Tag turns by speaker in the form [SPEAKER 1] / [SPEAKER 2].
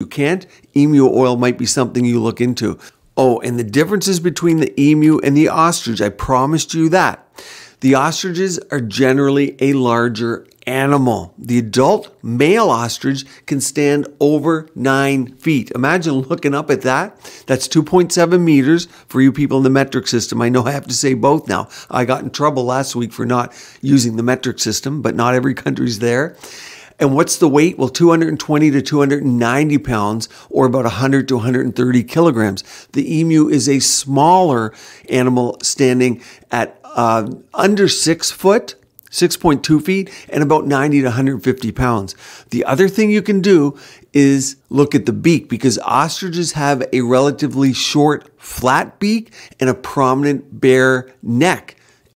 [SPEAKER 1] you can't, emu oil might be something you look into. Oh, and the differences between the emu and the ostrich, I promised you that. The ostriches are generally a larger animal. The adult male ostrich can stand over nine feet. Imagine looking up at that. That's 2.7 meters for you people in the metric system. I know I have to say both now. I got in trouble last week for not using the metric system, but not every country's there. And what's the weight? Well, 220 to 290 pounds or about 100 to 130 kilograms. The emu is a smaller animal standing at uh, under six foot 6.2 feet and about 90 to 150 pounds. The other thing you can do is look at the beak because ostriches have a relatively short, flat beak and a prominent bare neck.